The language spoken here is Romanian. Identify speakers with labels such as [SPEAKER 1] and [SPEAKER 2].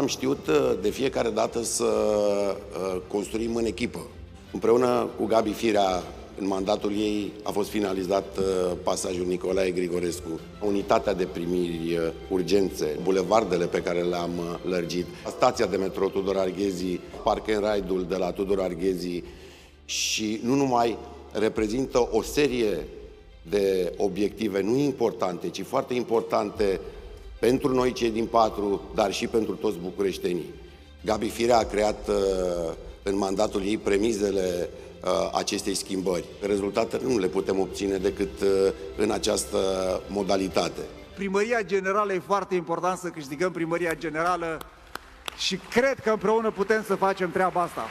[SPEAKER 1] Am știut uh, de fiecare dată să uh, construim în echipă. Împreună cu Gabi Firea, în mandatul ei, a fost finalizat uh, pasajul Nicolae Grigorescu, unitatea de primiri, urgențe, bulevardele pe care le-am lărgit, stația de metro Tudor Arghezi, park and ride-ul de la Tudor Arghezi și nu numai reprezintă o serie de obiective nu importante, ci foarte importante pentru noi cei din patru, dar și pentru toți bucureștenii. Gabi Firea a creat uh, în mandatul ei premizele uh, acestei schimbări. Rezultatele nu le putem obține decât uh, în această modalitate.
[SPEAKER 2] Primăria Generală e foarte important să câștigăm Primăria Generală și cred că împreună putem să facem treaba asta.